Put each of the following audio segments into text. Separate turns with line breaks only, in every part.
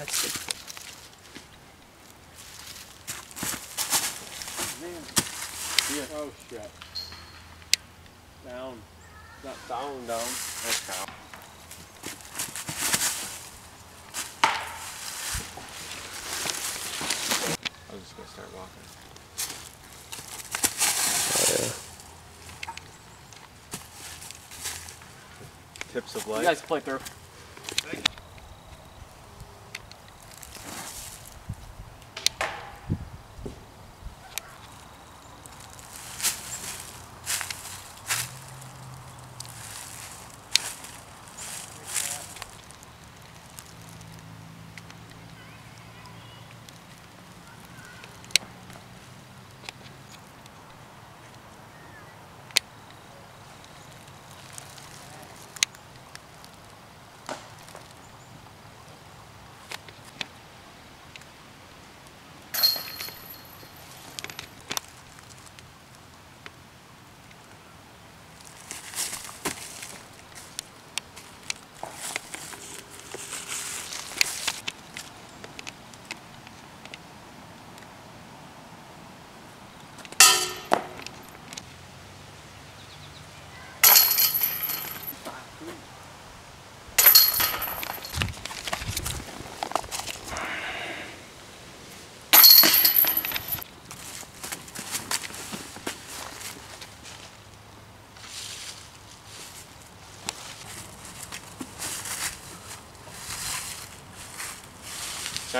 That's it.
Man. Yeah. Oh shit. Down. Not down, down. That's cow. I was just gonna start walking. Oh, Tips of
You
life.
guys play through.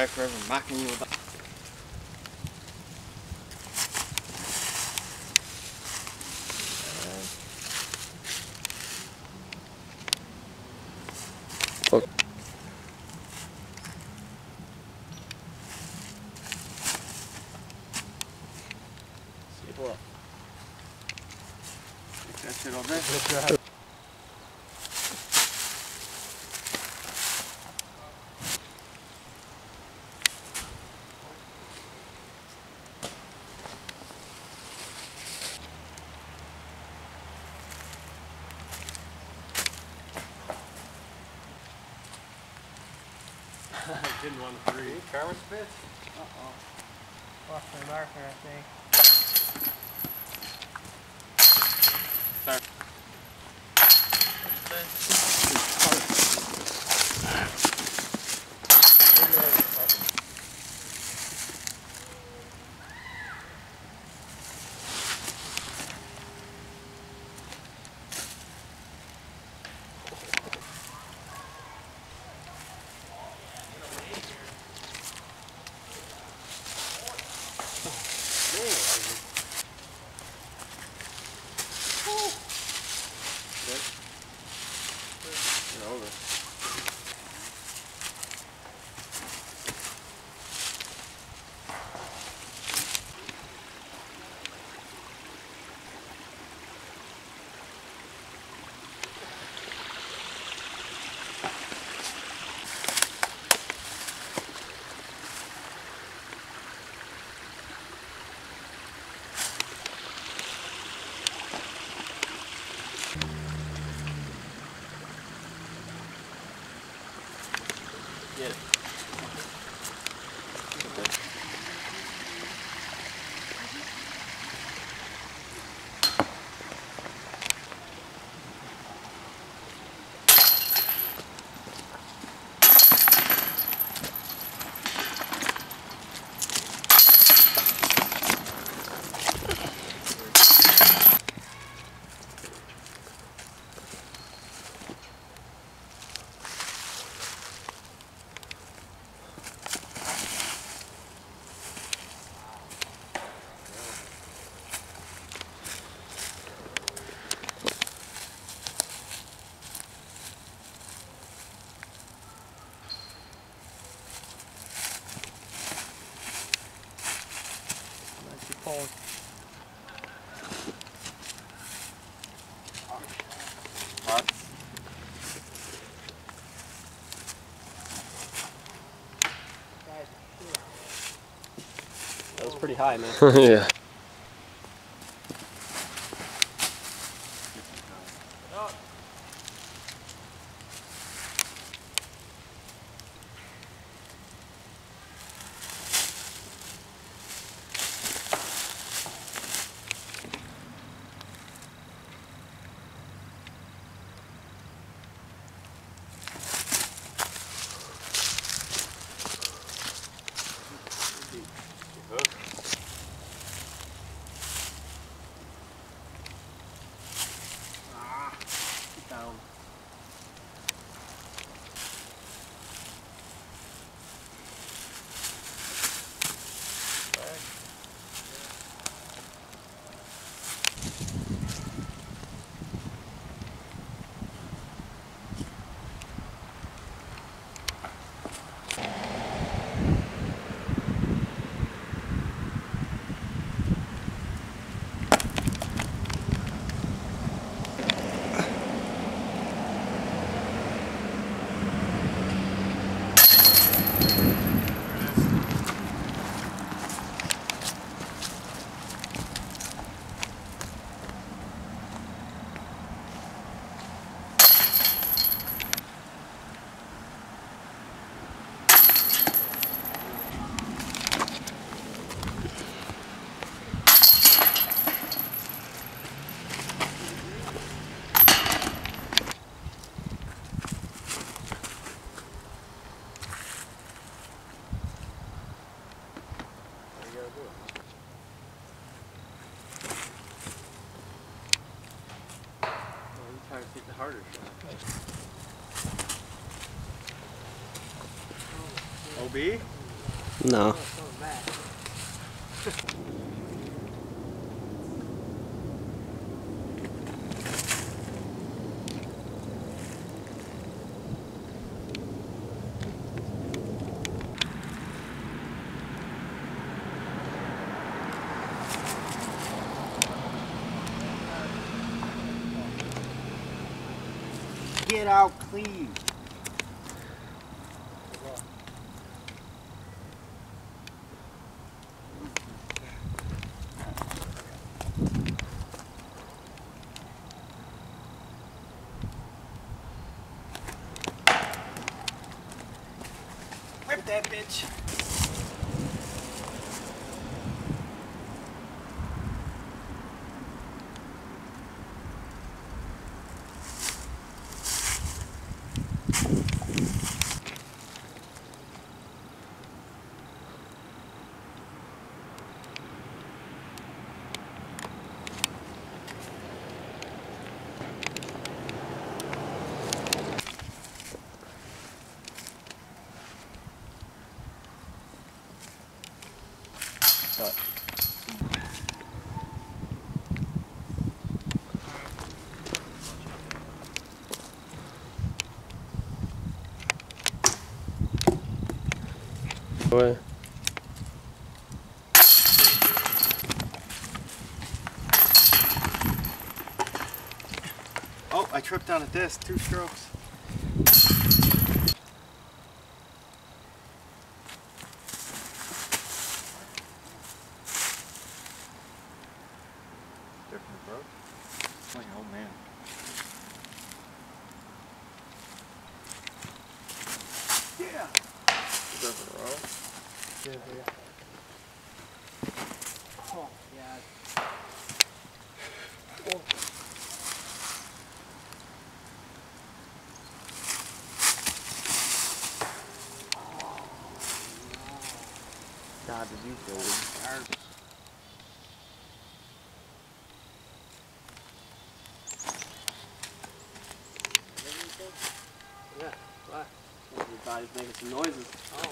Sorry mocking you about.
Staple didn't want to breathe.
Carmen Smith.
Uh-oh. Lost my marker, I think.
Sorry. Over.
Pretty high, man.
yeah.
No.
Get out clean. step bitch. Oh, I tripped down at this. Two strokes.
Oh, yeah.
God, did you feel it?
Yeah, why?
Your body's making some noises.
Oh.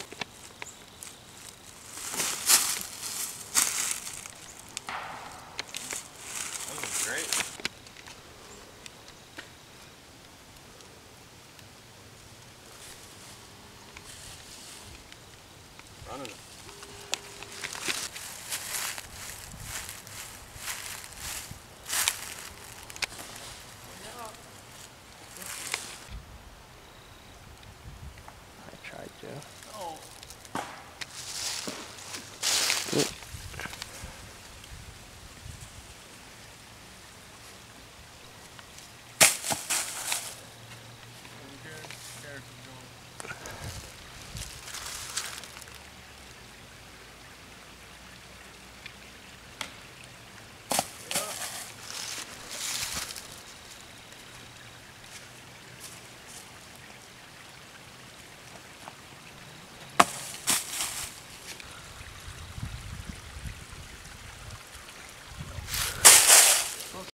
Running.
I tried to.